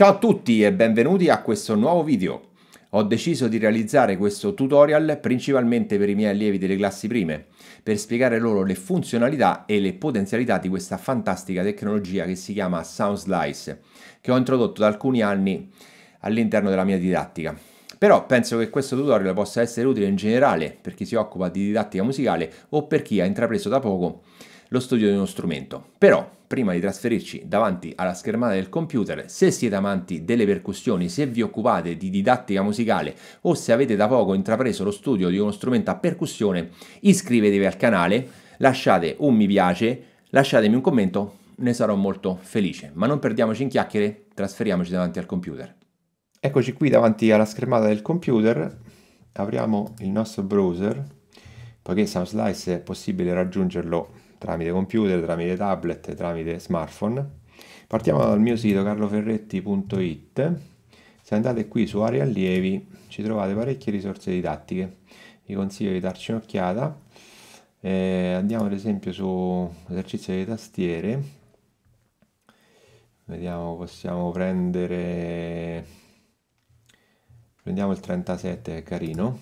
Ciao a tutti e benvenuti a questo nuovo video. Ho deciso di realizzare questo tutorial principalmente per i miei allievi delle classi prime, per spiegare loro le funzionalità e le potenzialità di questa fantastica tecnologia che si chiama Sound Slice, che ho introdotto da alcuni anni all'interno della mia didattica. Però penso che questo tutorial possa essere utile in generale per chi si occupa di didattica musicale o per chi ha intrapreso da poco lo studio di uno strumento. Però, prima di trasferirci davanti alla schermata del computer, se siete amanti delle percussioni, se vi occupate di didattica musicale o se avete da poco intrapreso lo studio di uno strumento a percussione, iscrivetevi al canale, lasciate un mi piace, lasciatemi un commento, ne sarò molto felice. Ma non perdiamoci in chiacchiere, trasferiamoci davanti al computer. Eccoci qui davanti alla schermata del computer, apriamo il nostro browser, poiché SoundSlice è possibile raggiungerlo tramite computer, tramite tablet, tramite smartphone. Partiamo dal mio sito carloferretti.it. Se andate qui su area allievi ci trovate parecchie risorse didattiche. Vi consiglio di darci un'occhiata. Eh, andiamo ad esempio su esercizio delle tastiere. Vediamo, possiamo prendere... Prendiamo il 37, è carino.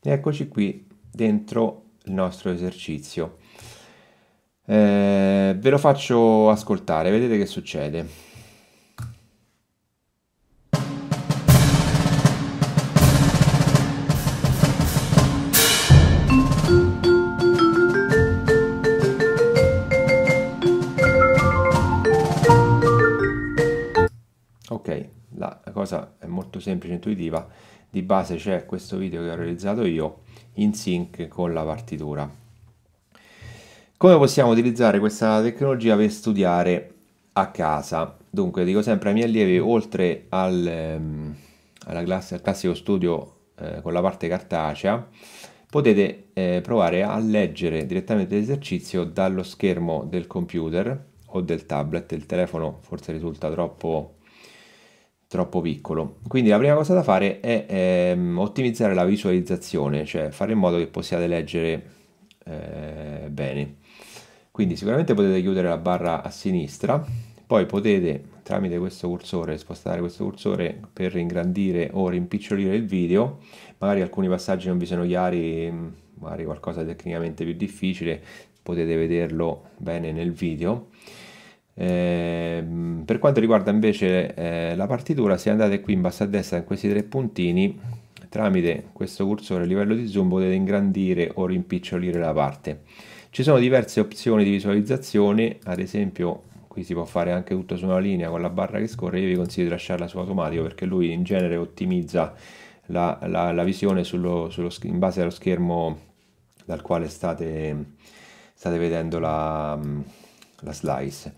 E eccoci qui dentro il nostro esercizio. Eh, ve lo faccio ascoltare, vedete che succede. Ok, la cosa è molto semplice e intuitiva. Di base c'è questo video che ho realizzato io in sync con la partitura. Come possiamo utilizzare questa tecnologia per studiare a casa? Dunque, dico sempre ai miei allievi, oltre al, ehm, alla classe, al classico studio eh, con la parte cartacea, potete eh, provare a leggere direttamente l'esercizio dallo schermo del computer o del tablet, il telefono forse risulta troppo, troppo piccolo. Quindi la prima cosa da fare è ehm, ottimizzare la visualizzazione, cioè fare in modo che possiate leggere eh, bene. Quindi sicuramente potete chiudere la barra a sinistra, poi potete tramite questo cursore spostare questo cursore per ingrandire o rimpicciolire il video, magari alcuni passaggi non vi sono chiari, magari qualcosa tecnicamente più difficile, potete vederlo bene nel video. Eh, per quanto riguarda invece eh, la partitura, se andate qui in basso a destra in questi tre puntini, tramite questo cursore a livello di zoom potete ingrandire o rimpicciolire la parte. Ci sono diverse opzioni di visualizzazione, ad esempio qui si può fare anche tutto su una linea con la barra che scorre, io vi consiglio di lasciarla su automatico perché lui in genere ottimizza la, la, la visione sullo, sullo, in base allo schermo dal quale state, state vedendo la, la slice.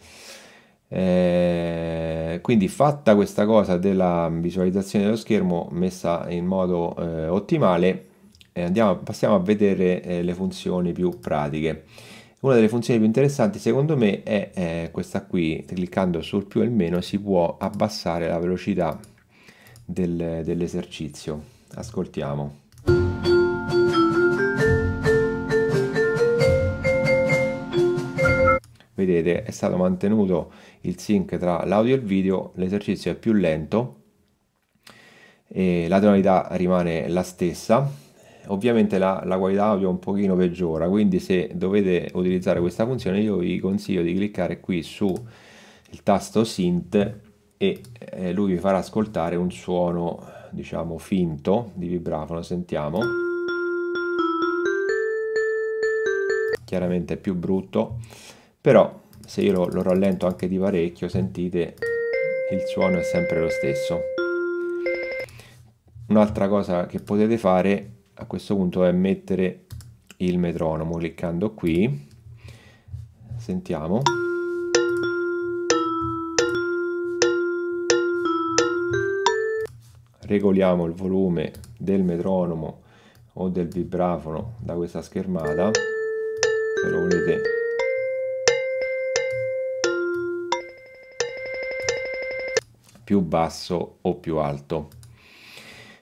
Eh, quindi fatta questa cosa della visualizzazione dello schermo messa in modo eh, ottimale eh, andiamo, passiamo a vedere eh, le funzioni più pratiche. Una delle funzioni più interessanti secondo me è eh, questa qui, cliccando sul più e il meno si può abbassare la velocità del, dell'esercizio. Ascoltiamo. Vedete è stato mantenuto il sync tra l'audio e il video, l'esercizio è più lento la tonalità rimane la stessa ovviamente la, la, qualità audio un pochino peggiora quindi se dovete utilizzare questa funzione io vi consiglio di cliccare qui su il tasto synth e eh, lui vi farà ascoltare un suono diciamo finto di vibrafono sentiamo. Chiaramente è più brutto però se io lo, lo rallento anche di parecchio sentite il suono è sempre lo stesso. Un'altra cosa che potete fare a questo punto è mettere il metronomo cliccando qui. Sentiamo. Regoliamo il volume del metronomo o del vibrafono da questa schermata. Se lo volete più basso o più alto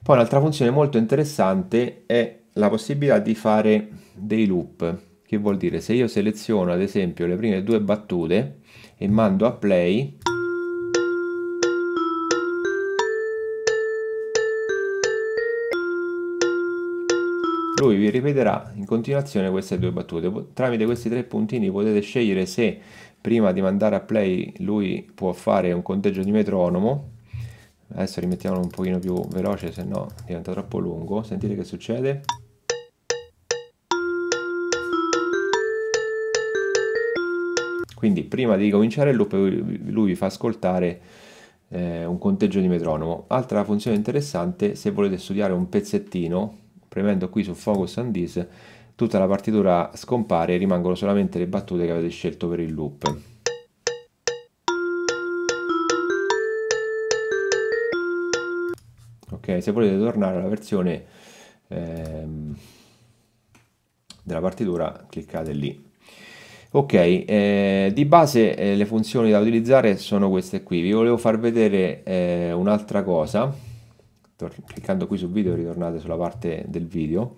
poi un'altra funzione molto interessante è la possibilità di fare dei loop, che vuol dire se io seleziono ad esempio le prime due battute e mando a play, lui vi ripeterà in continuazione queste due battute. Tramite questi tre puntini potete scegliere se prima di mandare a play lui può fare un conteggio di metronomo Adesso rimettiamolo un pochino più veloce, se no diventa troppo lungo. Sentite che succede. Quindi prima di cominciare il loop lui vi fa ascoltare eh, un conteggio di metronomo. Altra funzione interessante, se volete studiare un pezzettino, premendo qui su Focus on This, tutta la partitura scompare e rimangono solamente le battute che avete scelto per il loop. Ok, se volete tornare alla versione ehm, della partitura, cliccate lì. Ok, eh, di base eh, le funzioni da utilizzare sono queste qui. Vi volevo far vedere eh, un'altra cosa. cliccando qui sul video ritornate sulla parte del video.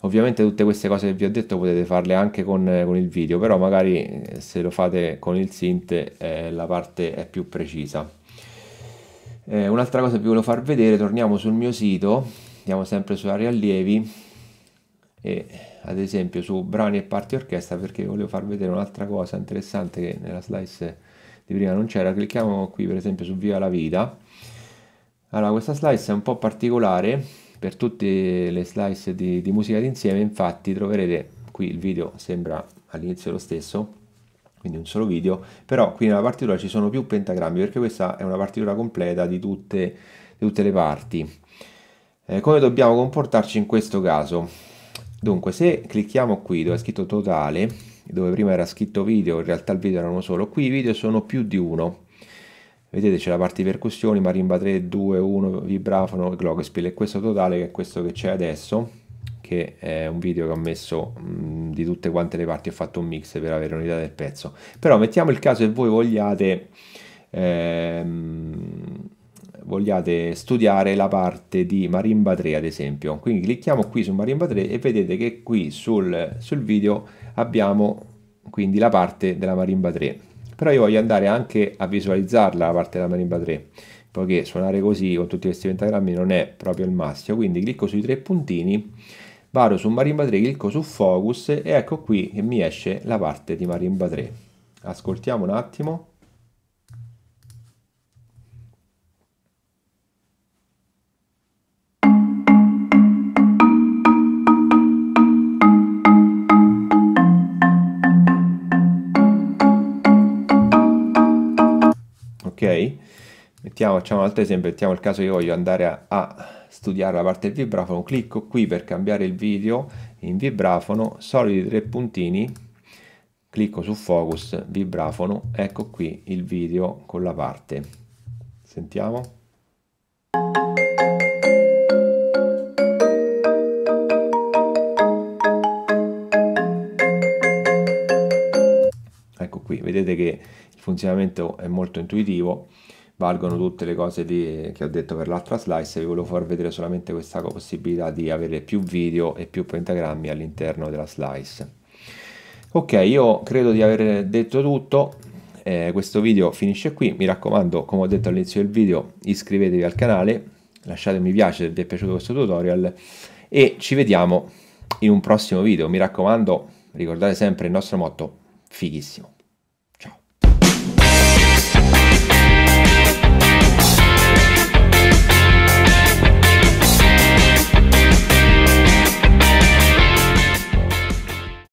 Ovviamente tutte queste cose che vi ho detto potete farle anche con, con il video, però magari eh, se lo fate con il synth eh, la parte è più precisa. Eh, un'altra cosa che vi volevo far vedere, torniamo sul mio sito, andiamo sempre su allievi e ad esempio su brani e parti orchestra perché volevo far vedere un'altra cosa interessante che nella slice di prima non c'era. Clicchiamo qui per esempio su Viva la Vita. Allora questa slice è un po' particolare per tutte le slice di, di musica d'insieme infatti troverete qui il video sembra all'inizio lo stesso quindi un solo video però qui nella partitura ci sono più pentagrammi perché questa è una partitura completa di tutte, di tutte le parti. Eh, come dobbiamo comportarci in questo caso? Dunque, se clicchiamo qui dove è scritto totale, dove prima era scritto video, in realtà il video era uno solo, qui i video sono più di uno. Vedete c'è la parte percussioni, marimba 3, 2, 1, vibrafono, glockenspiel e questo totale che è questo che c'è adesso, che è un video che ho messo mh, di tutte quante le parti, ho fatto un mix per avere un'idea del pezzo. Però mettiamo il caso che voi vogliate... Ehm, vogliate studiare la parte di Marimba 3 ad esempio. Quindi clicchiamo qui su Marimba 3 e vedete che qui sul, sul video abbiamo quindi la parte della Marimba 3. Però io voglio andare anche a visualizzarla la parte della Marimba 3, poiché suonare così con tutti questi pentagrammi non è proprio il massimo. Quindi clicco sui tre puntini, vado su Marimba 3, clicco su Focus e ecco qui che mi esce la parte di Marimba 3. Ascoltiamo un attimo. Mettiamo, facciamo un altro esempio, mettiamo il caso io voglio andare a, a studiare la parte del vibrafono, clicco qui per cambiare il video in vibrafono, soliti tre puntini, clicco su focus, vibrafono, ecco qui il video con la parte. Sentiamo. Ecco qui, vedete che il funzionamento è molto intuitivo, valgono tutte le cose di, che ho detto per l'altra slice, vi volevo far vedere solamente questa possibilità di avere più video e più pentagrammi all'interno della slice. Ok, io credo di aver detto tutto, eh, questo video finisce qui, mi raccomando, come ho detto all'inizio del video, iscrivetevi al canale, lasciate un mi piace se vi è piaciuto questo tutorial e ci vediamo in un prossimo video, mi raccomando, ricordate sempre il nostro motto, fighissimo.